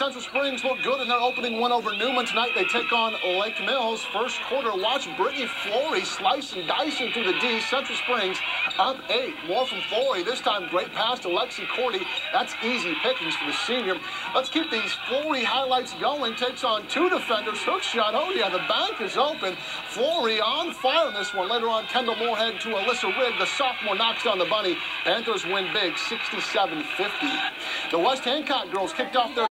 Central Springs look good in their opening win over Newman tonight. They take on Lake Mills. First quarter, watch Brittany Flory slice and dicing through the D. Central Springs up eight. More from Flory. This time, great pass to Lexi Cordy. That's easy pickings for the senior. Let's keep these Flory highlights going. Takes on two defenders. Hook shot. Oh, yeah, the bank is open. Flory on fire in this one. Later on, Kendall Moorhead to Alyssa Rigg. The sophomore knocks down the bunny. Panthers win big, 67-50. The West Hancock girls kicked off their